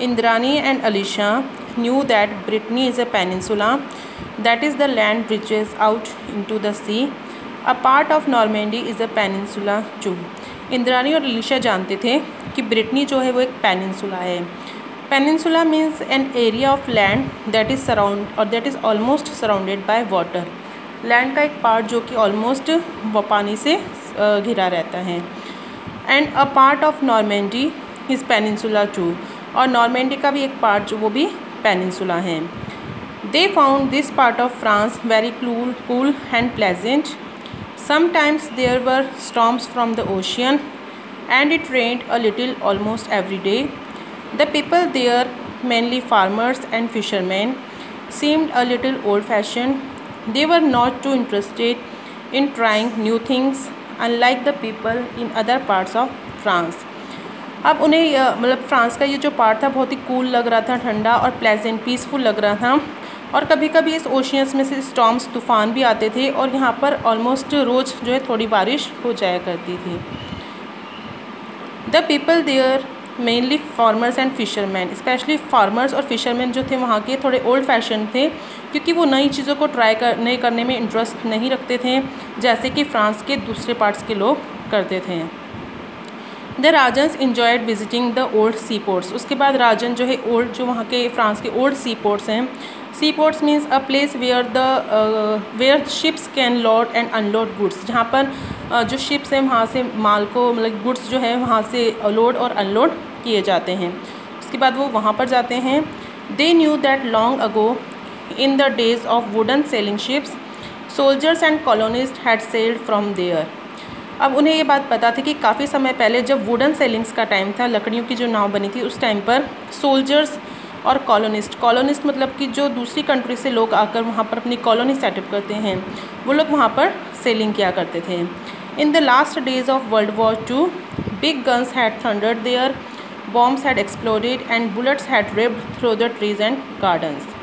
Indrani and Alisha knew that Brittany is a peninsula, that is, the land reaches out into the sea. A part of Normandy is a peninsula too. Indrani और अलीशा जानते थे कि Britney जो है वो एक peninsula है peninsula means an area of land that is surround or that is almost surrounded by water land का एक पार्ट जो कि ऑलमोस्ट पानी से घिरा रहता है and a part of Normandy is peninsula too और नॉर्मेंडी का भी एक पार्ट जो वो भी पेनिनसुला है they found this part of France very cool cool and pleasant sometimes there were storms from the ocean and it rained a little almost every day the people there mainly farmers and fisherman seemed a little old fashioned. They were not too interested in trying new things, unlike the people in other parts of France. अब उन्हें मतलब France का ये जो part था, बहुत ही cool लग रहा था, ठंडा और प्लेजेंट पीसफुल लग रहा था। और कभी कभी इस ओशियंस में से स्टॉम्स तूफ़ान भी आते थे और यहाँ पर ऑलमोस्ट रोज़ जो है थोड़ी बारिश हो जाया करती थी। The people there mainly farmers and fisherman specially farmers और फिशरमैन जो थे, वहाँ के थोड़े ओल्ड फ़ैशन थे, क्योंकि वो नई चीज़ों को ट्राई कर करने करने में इंटरेस्ट नहीं रखते थे, जैसे कि फ्रांस के दूसरे पार्ट्स के लोग करते थे। The Rajans enjoyed visiting the old sea ports उसके बाद राजन जो है ओल्ड जो वहाँ के फ्रांस के ओल्ड सी पोर्ट्स हैं। Sea ports means a place where the where ships can load and unload goods जहाँ पर uh, जो शिप्स हैं वहाँ से माल को मतलब गुड्स जो है वहाँ से लोड और अनलोड किए जाते हैं। उसके बाद वो वहाँ पर जाते हैं। They knew that long ago in the days of wooden sailing ships soldiers and colonist had sailed from there अब उन्हें ये बात पता थी कि काफ़ी समय पहले जब वुडन सेलिंग्स का टाइम था, लकड़ियों की जो नाव बनी थी, उस टाइम पर सोल्जर्स और कॉलोनिस्ट कॉलोनिस्ट मतलब कि जो दूसरी कंट्री से लोग आकर वहाँ पर अपनी कॉलोनी सेटअप करते हैं, वो लोग वहाँ पर सेलिंग किया करते थे। In the last days of world war two big guns had thundered there bombs had exploded and bullets had ripped through the trees and gardens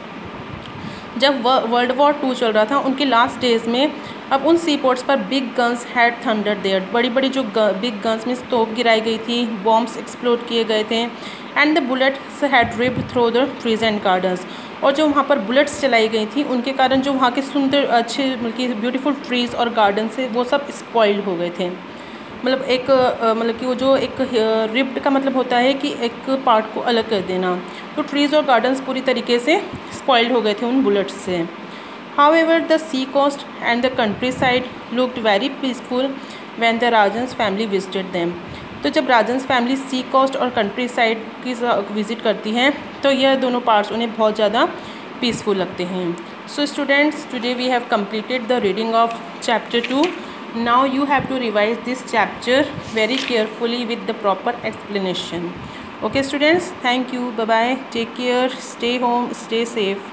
जब वर्ल्ड वॉर टू चल रहा था, उनके लास्ट डेज़ में, अब उन सी पोर्ट्स पर big guns had thunder there बड़ी बड़ी जो बिग गन्स में तोप गिराई गई थी बॉम्ब्स एक्सप्लोड किए गए थे and the bullets had rip through the trees and gardens और जो वहाँ पर बुलेट्स चलाई गई थी, उनके कारण जो वहाँ के सुंदर, अच्छे मतलब ब्यूटीफुल ट्रीज़ और गार्डन से वो सब स्पॉइल्ड हो गए थे। मतलब एक मतलब कि वो जो एक रिप्ड का मतलब होता है कि एक पार्ट को अलग कर देना। तो ट्रीज़ और गार्डन्स पूरी तरीके से स्पॉइल्ड हो गए थे उन बुलेट्स से। However the sea coast and the countryside looked very peaceful when the Rajans family visited them तो जब राजन्स फैमिली सी कोस्ट और कंट्री साइड की विज़िट करती हैं तो यह दोनों पार्ट्स उन्हें बहुत ज़्यादा पीसफुल लगते हैं। So students today we have completed the reading of chapter two now you have to revise this chapter very carefully with the proper explanation. Okay students thank you. Bye bye take care. Stay home. Stay safe